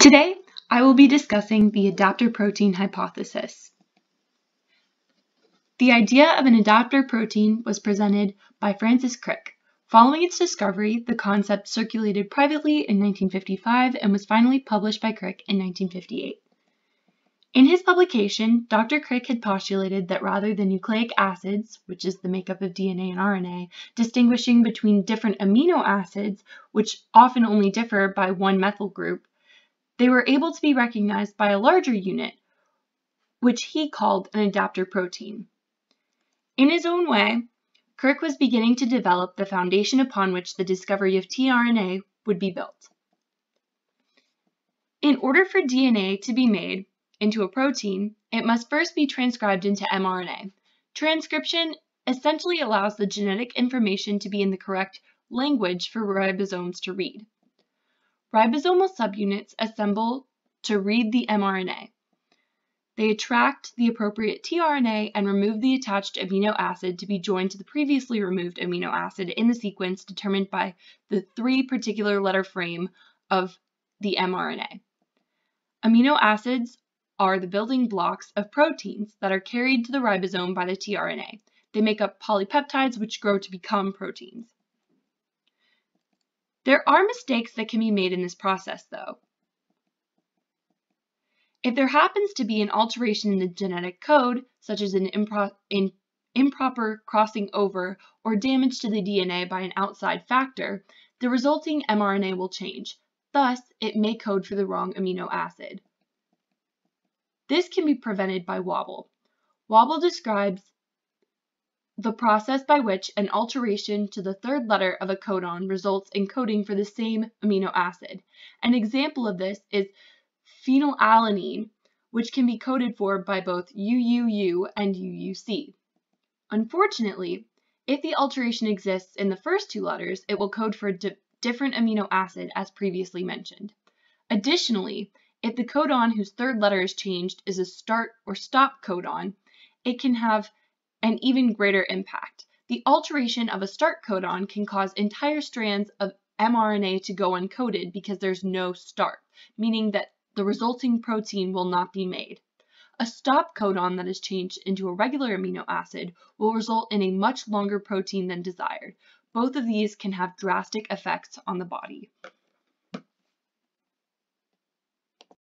Today, I will be discussing the adaptor protein hypothesis. The idea of an adaptor protein was presented by Francis Crick. Following its discovery, the concept circulated privately in 1955 and was finally published by Crick in 1958. In his publication, Dr. Crick had postulated that rather than nucleic acids, which is the makeup of DNA and RNA, distinguishing between different amino acids, which often only differ by one methyl group, they were able to be recognized by a larger unit, which he called an adapter protein. In his own way, Crick was beginning to develop the foundation upon which the discovery of tRNA would be built. In order for DNA to be made into a protein, it must first be transcribed into mRNA. Transcription essentially allows the genetic information to be in the correct language for ribosomes to read. Ribosomal subunits assemble to read the mRNA. They attract the appropriate tRNA and remove the attached amino acid to be joined to the previously removed amino acid in the sequence determined by the three particular letter frame of the mRNA. Amino acids are the building blocks of proteins that are carried to the ribosome by the tRNA. They make up polypeptides which grow to become proteins. There are mistakes that can be made in this process, though. If there happens to be an alteration in the genetic code, such as an impro improper crossing over or damage to the DNA by an outside factor, the resulting mRNA will change. Thus, it may code for the wrong amino acid. This can be prevented by WOBBLE. WOBBLE describes the process by which an alteration to the third letter of a codon results in coding for the same amino acid. An example of this is phenylalanine, which can be coded for by both UUU and UUC. Unfortunately, if the alteration exists in the first two letters, it will code for a di different amino acid as previously mentioned. Additionally, if the codon whose third letter is changed is a start or stop codon, it can have an even greater impact. The alteration of a start codon can cause entire strands of mRNA to go uncoded because there's no start, meaning that the resulting protein will not be made. A stop codon that is changed into a regular amino acid will result in a much longer protein than desired. Both of these can have drastic effects on the body.